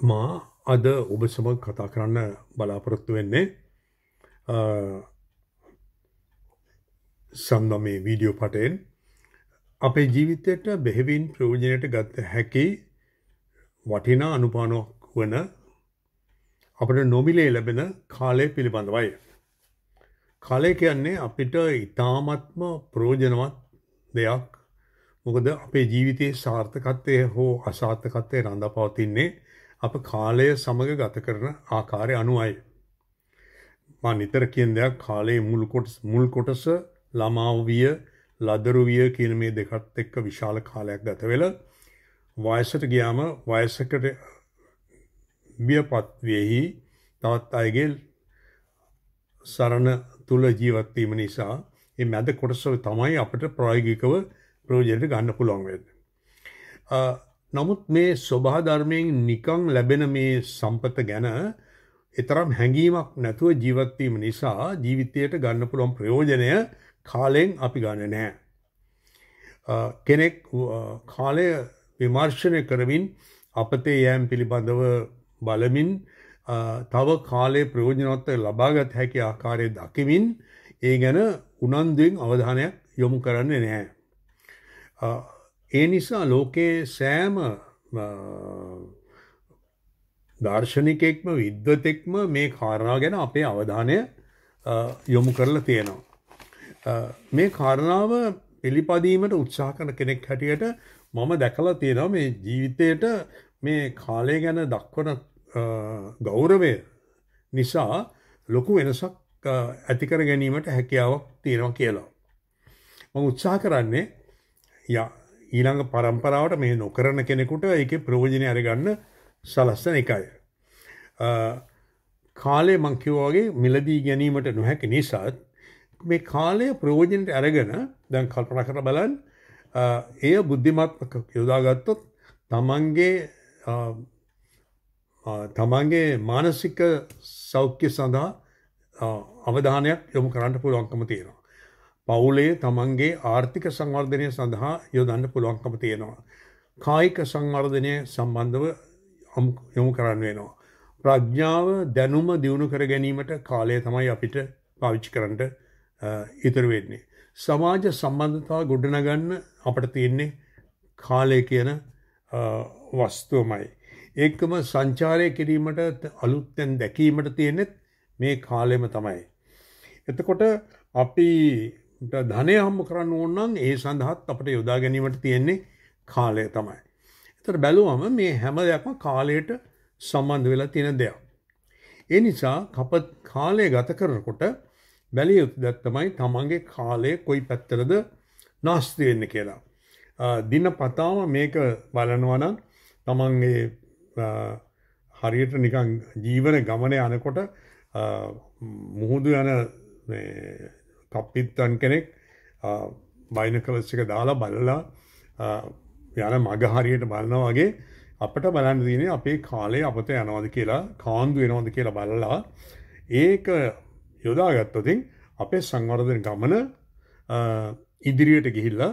මා අද ඔබ සමඟ කතා කරන්න බලාපොරොත්තු වෙන්නේ සම්දම මේ වීඩියෝ පටයෙන් අපේ ජීවිතයට බෙහෙවින් ප්‍රයෝජනයට ගත්ත හැකි වටිනා අනුපානොක් වන අපට නොමිලේ ලැබෙන කාලය පිළිබඳවයි. කාලය කියන්නේ අපිට ඉතාමත්ම ප්‍රෝජනවත් දෙයක් මොකද අපේ ජීවිතයේ සාර්ථකත්වය හෝ අසාර්ථකත්වය රඳ පවතින්නේ අප කාලය සමඟ ගත කරන ආකාරය අනුවයි. මා නිතර කියෙන් දෙයක් කාලයේ මුල් කොටස ළමාවිය ලදරුවිය කියන මේ දෙකත් එක්ක විශාල කාලයක් ගතවෙල වයසට ගියාම වයසකට බියපත්වෙහි තවත් අයගේ සරණ තුළ ජීවත්වීම නිසා ඒ මැද කොටසව තමයි අපට ප්‍රායගිකව ප්‍රෝජයට ගන්න පුළුවන් වෙද. නමුත් මේ ස්වභාධර්මයෙන් නිකං ලැබෙන මේ සම්පත ගැන එතරම් හැඟීමක් නැතුව ජීවත්වීම නිසා ජීවිතයට ගන්න පුළුවන් ප්‍රයෝජනය කාලයෙන් අපි ගන්න නෑ. කෙනෙක් කාලය විමර්ශනය කරමින් අපතේ යෑම් පිළිබඳව බලමින් තව කාලේ ප්‍රයෝජනවත්ව ලබාගත් හැකි ආකාරය දකිමින් ඒ ගැන උනන්දුවෙන් අවධානයක් යොමු කරන්නේ නැහැ. ඒ නිසා ලෝකයේ සෑම දර්ශනිකෙක්ම විද්වතෙක්ම මේ කාරණා ගැන අපේ අවධානය යොමු කරලා තියෙනවා. මේ කාරණාව පිළිපදීමට උත්සාහ කරන කෙනෙක් හැටියට මම දැකලා තියෙනවා මේ ජීවිතයට මේ කාලය ගැන දක්වන ගෞරවය නිසා ලොකු වෙනසක් ඇතිකර ගැනීමට හැකියාවක් තියෙනවා කියලා. මම උත්සාහ කරන්නේ ඊළඟ පරම්පරාවට මේ නොකරන කෙනෙකුට ඒක ප්‍රෝජනය අරගන්න සලස්සන එකයි. කාලය මංකිවෝගේ මිලදී ගැනීමට නොහැකි නිසාත් මේ කාලය ප්‍රෝජනට අරගෙන දැන් කල්පන කර බලන් එය බුද්ධිමත්මක යොදාගත්තොත් තමන්ගේ තමන්ගේ මානසික සෞඛ්‍ය සඳහා අවධානයක් යොමු කරන්න පුළුවන්කම තියෙනවා. පවුලේ තමන්ගේ ආර්ථික සංවර්ධනය සඳහා යොදන්න පුළුවන්කම තියෙනවා. කායික සංවර්ධනය සම්බන්ධව යොමු කරන්න වෙනවා. ප්‍රඥාව දැනුම දියුණු කර ගැනීමට කාලය තමයි අපිට පාවිච්චි කරන්නට ඉතුරු වෙන්නේ. සමාජ සම්බන්ධතාව ගොඩනගන්න අපට තියෙන්නේ කාලය කියන වස්තුවමයි. ඒකම සංචාරය කිරීමට අලුත්තැන් දැකීමට තියෙනෙත් මේ කාලෙම තමයි. එතකොට අපි ධනය හම්බ කරන්න ඕනනම් ඒ සඳහත් අපට යොදා ගැනීමට තියෙන්නේ කාලය තමයි. එතට බැලුවම මේ හැම දෙයක්ම කාලයට සම්බන්ධ වෙලා තියෙන දෙයක්. ඒ නිසා කප කාලය ගත කරනකොට බැලිය යුතු දැත්තමයි තමන්ගේ කාලය කොයි පැත්තරද නාස්ති වෙන්න කියලා. දින පතාම මේක බලනවනම් තමන්ගේ හරියට නිකං ජීවන ගමන යනකොට මුහුදු යන කප්පිත්තන් කෙනෙක් බයිනකලස්්ක දාලා බලලා යන මගහරියට බලන්න වගේ අපට බලන්න දන අපේ කාලේ අපත යනවද කියලා කාන්දු වෙනවද කියලා බලලා ඒක යොදාගත්තතින් අපේ සංවර්ධන ගමන ඉදිරියට ගිහිල්ලා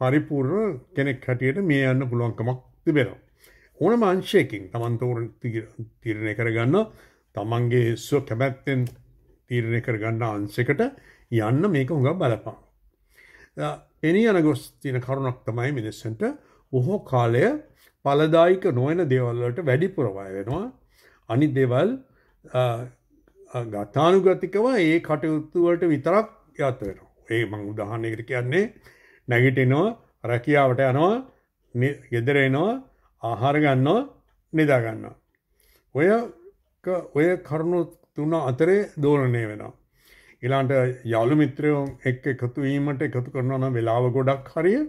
පරිපූර්ණ කෙනෙක් හැටියට මේ යන්න පුළුවන්කමක් තිබෙනවා. ඕන මාංශයකින් තමන්තෝර තීරණය කරගන්න තමන්ගේ ස්ව කැමැත්තෙන් තීරණය කරගන්න අන්සකට යන්න මේක හුඟ බලපා. එනි යන ගොස් තින කරුණක් තමයි මිනිස්සන්ට බොහෝ කාලය පලදායික නොවන දේවල්වලට වැඩිපුරවාය වෙනවා. අනි දෙවල් ගතානුගතිකව ඒ කටයුත්තුවලට විතරක් යත් වෙනවා. ඒ මං උදාහනයකට කියන්නේ නැගිටිනවා රැකියාවට යනවා ගෙදරෙනවා ආහාර ගන්නවා නිදාගන්නවා. ඔය ඔය කරුණු තුන අතරේ දෝලනය වෙනවා. ඉලාන්ට යාළු මිත්‍රයෝ එක් එකතුවීමට එකතු කරනවන වෙලාව ගොඩක් හරිය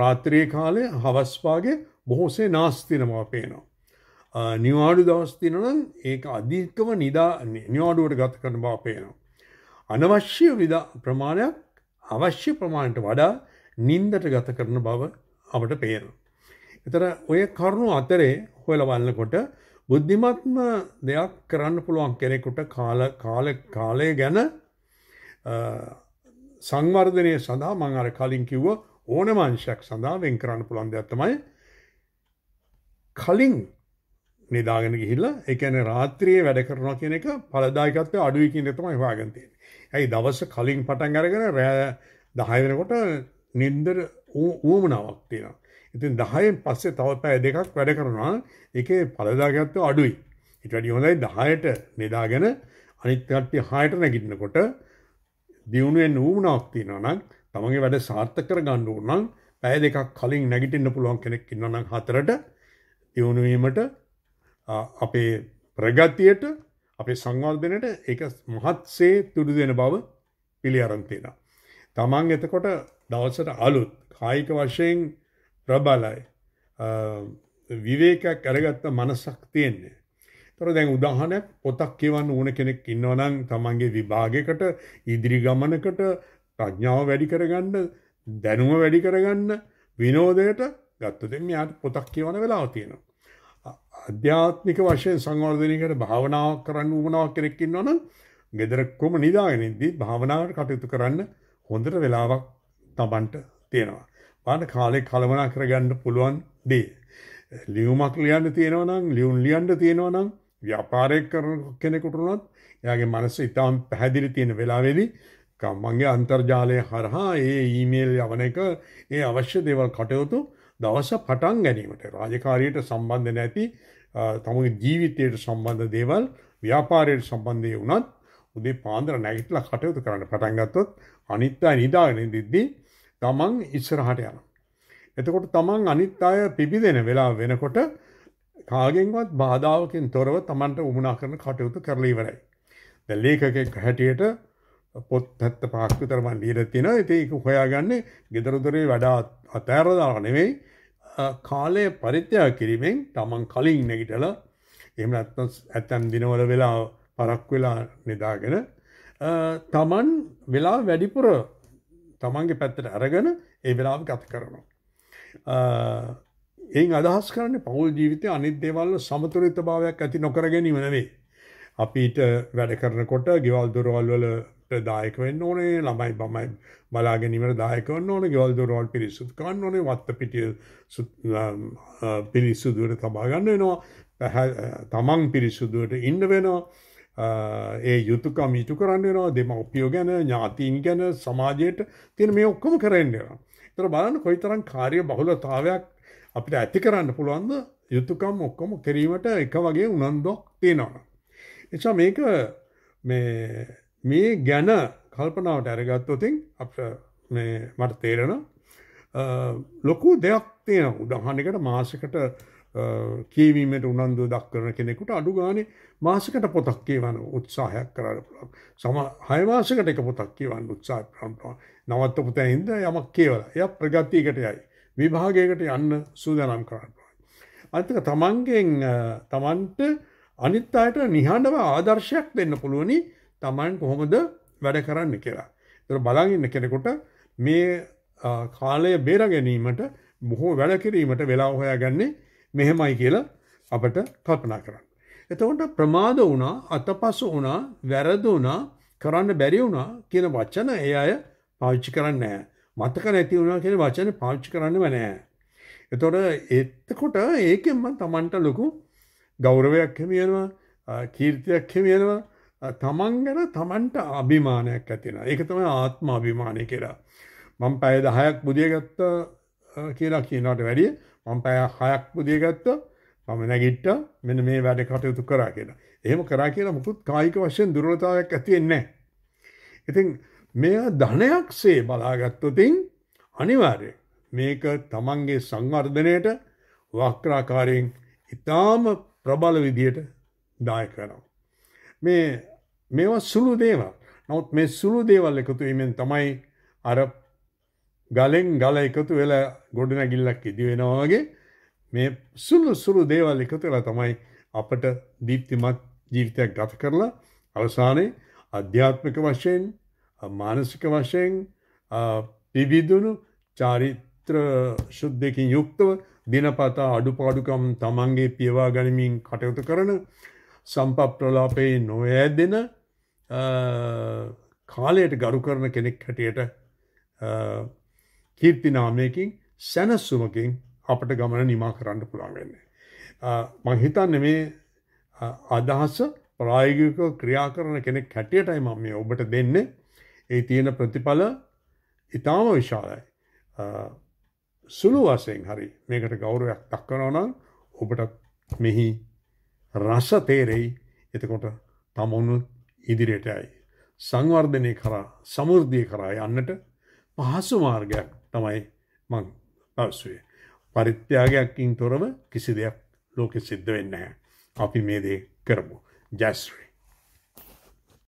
රාත්‍රයේ කාලය හවස්වාගේ බොහෝසේ නාස්තිනමව පේනවා. නිවාඩු දවස්තිනනම් ඒක අධිකව නිදා නිවාඩුවට ගත කරන බව පේනවා. අනවශ්‍ය විදා ප්‍රමාණයක් අවශ්‍ය ප්‍රමාණයට වඩා නින්දට ගත කරන බව අපට පේනවා. එතර ඔය කරුණු අතරේ හොයල වන්නකොට බුද්ධිමත්ම දෙයක් කරන්න පුළුවන් කෙනෙකුට කාල කාල කාලය ගැන සංවර්ධනය සඳහා මං අර කලින් කිව්ව ඕන මංශයක් සඳහා වෙන් කරන්න පුළන් දෙයක් තමයි කලින් නිදාගෙන ගිහිල්ලා ඒ කියන්නේ රාත්‍රියේ වැඩ කරනවා කියන එක ඵලදායකත්වය අඩුයි කියන එක තමයි හොයාගෙන තියෙන්නේ. ඇයි දවස් කලින් පටන් අරගෙන රෑ 10 වෙනකොට නින්දර ඌමනාවක් තියෙනවා. ඉතින් 10න් පස්සේ තව පැය දෙකක් වැඩ කරනවා. ඒකේ ඵලදායකත්වය අඩුයි. ඊට වැඩිය හොඳයි 10ට නිදාගෙන අනිත් කට්ටිය 6ට නැගිටිනකොට දියුණුවෙන් ඌමනාවක් තියෙනවා නම් තමන්ගේ වැඩ සාර්ථක කරගන්න ඕන නම් පැය දෙකක් කලින් නැගිටින්න පුළුවන් කෙනෙක් ඉන්නවා නම් හතරට දියුණු වීමට අපේ ප්‍රගතියට අපේ සංවර්ධනයට ඒක මහත්සේ තුඩු දෙන බව පිළි අරන් තියෙනවා. තමන් එතකොට දවසට අලුත් කායික වශයෙන් ප්‍රබලයි විවේකයක් අරගත්ත මනසක් තියෙන්නේ. තොර දැන් උදාහරණයක් පොතක් කියවන්න ඕන කෙනෙක් ඉන්නවා නම් තමන්ගේ විභාගයකට ඉදිරි ගමනකට ප්‍රඥාව වැඩි කරගන්න දැනුම වැඩි කරගන්න විනෝදයට ගත්තොත් මෙයාට පොතක් කියවන වෙලාව තියෙනවා. අධ්‍යාත්මික වශයෙන් සංවර්ධනයකට භාවනාවක් කරන්න උවමනාවක් කෙනෙක් ඉන්නවනම් ගෙදරක්කොම නිදාගෙන ඉද්දි භාවනාවට කටයුතු කරන්න හොඳට වෙලාවක් තමන්ට තියෙනවා. පාට කාලේ කළමනා කරගන්න පුළුවන් දේ. ලියුමක් ලියන්න තියෙනවා නම් ලියුම් ලියන්න තියෙනවා නම් ව්‍යාපාරයක් කරන කෙනෙකුට උනත් එයාගේ මනස ඉතාම පැහැදිලි තියෙන වෙලාවේදී මගේ අන්තර්ජාලය හරහා ඒ ඊමේල් යවන එක ඒ අවශ්‍ය දේවල් කටයුතු දවස පටන් ගැනීමට රාජකාරයට සම්බන්ධ නැති තමුගේ ජීවිතයට සම්බන්ධ දේවල් ව්‍යාපාරයට සම්බන්ධය වුණත් උදේ පාන්දර නැගිටලා කටයුතු කරන්න පටන් ගත්තොත් අනිත් අය නිදාගෙන දිද්දී තමන් ඉස්සරහට යනවා. එතකොට තමන් අනිත් අය පිබිදෙන වෙලා වෙනකොට කාගෙන්වත් බාධාවකින් තොරව තමන්ට උමනා කරන කටයුතු කරලා ඉවරයි. දැන් ලේඛකෙක් හැටියට පොත් පැත්ත පහක් විතර මම ලියලා තිනවා. ඉතින් ඒක හොයාගන්නේ gedara dore වැඩ අතෑරලා දාලා නෙවෙයි කාලය පරිත්‍යාග කිරීමෙන් තමන් කලින් නැගිටලා එහෙම නැත්නම් ඇතැම් දිනවල වෙලා පරක් වෙලා නිදාගෙන තමන් වෙලා වැඩිපුර තමන්ගේ පැත්තට අරගෙන ඒ වෙලාව ගත කරනවා. එයින් අදහස් කරන්නේ පවුල් ජීවිතය අනිත් දේවල් සමතුලිත භාවයක් ඇති නොකර ගැනීම නෙවෙයි. අපිට වැඩ කරනකොට ගෙවල් දොරවල් වල දායක වෙන්න ඕනේ ළමයි බමයි බලා ගැනීමට දායක වන්න ඕනේ ගෙවල් දොරවල් පිරිසුදු කරන්න ඕනේ වත්ත පිටිය පිරිසුදුවට තබා ගන්න වෙනවා තමන් පිරිසුදුවට ඉන්න වෙනවා ඒ යුතුකම් ඉටු කරන්න වෙනවා දෙමව්පියෝ ගැන ඥාතීන් ගැන සමාජයට තියෙන මේ ඔක්කොම කරන්න වෙනවා. ඒතර බලන්න කොයිතරම් කාර්ය බහුලතාවයක් අපිට ඇති කරන්න පුළුවන්ද යුතුකම් ඔක්කොම කිරීමට එක වගේ උනන්දුවක් තියෙනවා. එනිසා මේක මේ මේ ගැන කල්පනාවට අරගත්තොතින් අප මේ මට තේරෙන ලොකු දෙයක් තියෙන උදාහරණයකට මාසකට කියවීමට උනන්දු දක්වන කෙනෙකුට අඩු ගානේ මාසකට පොතක් කියවන උත්සාහයක් කරන්න පුළුවන්. සම හය මාසයකට එක පොතක් කියවන්න උත්සාහ කරනවා. නවත්ත පුතේ ඉඳ යමක් කියවලා. එයා ප්‍රගතියකට යයි. විභාගයකට යන්න සූදානම් කරන්න පුළුවන්. අනිත් තමන්ගෙන් තමන්ට අනිත් අයට නිහඬව ආදර්ශයක් දෙන්න පුළුවනි තමන් කොහොමද වැඩ කරන්න කියලා. ඒතර බලන් ඉන්න කෙනෙකුට මේ කාලය බේර ගැනීමට බොහෝ වැඩ කිරීමට වෙලා හොයාගන්නේ මෙහෙමයි කියලා අපට කල්පනා කරන්න. එතකොට ප්‍රමාද වුණා අතපසු වුණා වැරදු වුණා කරන්න බැරි වුණා කියන වචන ඒ අය පාවිච්චි කරන්නේ නැහැ. මතක නැති වුණා කියන වචන පාවිච්චි කරන්නේම නැහැ. එතකොට එතකොට ඒකෙන්ම Tamanට ලොකු ගෞරවයක් හිමියනවා කීර්තියක් හිමියනවා තමන් ගැන තමන්ට අභිමානයක් ඇතිෙන. ඒක තමයි ආත්ම අභිමානය කියලා. මං පැය දහයක් බුදිය ගත්ත කියලා කියනට වැඩිය මං පැය හයක් බුදිය ගත්ත මම නැගිට්ට මෙන්න මේ වැඩ කටයුතු කරා කියලා. එහෙම කරා කියලා මුකුත් කායික වශයෙන් දුර්වලතාවයක් ඇතිවෙන්නේ ඉතින් මෙය ධනයක් සේ බලාගත්තොතින් අනිවාර්ය මේක තමන්ගේ සංවර්ධනයට වක්‍රාකාරයෙන් ඉතාම ප්‍රබල විදියට දාය කරනවා. මේ මේවා සුළු දේවල් නවත් මේ සුළු දේවල් එකතු වීමෙන් තමයි අර ගලෙන් ගල එකතු වෙලා ගොඩනැගිල්ලක් ඉදි වෙනවා වගේ මේ සුළු සුළු දේවල් එකතු වෙලා තමයි අපට දීප්තිමත් ජීවිතයක් ගත කරලා අවසානයේ අධ්‍යාත්මික වශයෙන් මානසික වශයෙන් පිබිදුණු චාරිත්‍ර ශුද්ධකින් යුක්තව දිනපතා අඩුපාඩුකම් තමන්ගේ පියවා ගනිමින් කටයුතු කරන සම්පප්‍රලාපයේ නොයෑදෙන කාලයට ගරු කරන කෙනෙක් හැටියට කීර්තිනාමයකින් සැනස්සුමකින් අපට ගමන නිමා කරන්න පුළුවන්ගන්නේ. මංහිතන්න මේ අදහස ප්‍රායගික ක්‍රියා කරන කෙනෙක් හැටියටයි මම මේ ඔබට දෙන්න ඒ තියෙන ප්‍රතිඵල ඉතාම විශාලයි. සුළු වසයෙන් හරි මේකට ගෞරවයක් දක්වනවනම් ඔබට මෙහි රස තේරෙයි එතකොට තමොුණු ඉදිරියටයි. සංවර්ධනය කරා සමුෘද්ධිය කරා යන්නට පහසු මාර්ගයක් තමයි මං පවස්වේ. පරිත්‍යාගයක්කින් තොරව කිසි දෙයක් ලෝකෙ සිද්ධ වෙන්න හැ. අපි මේ දේ කරමු. ජැස්්‍රී.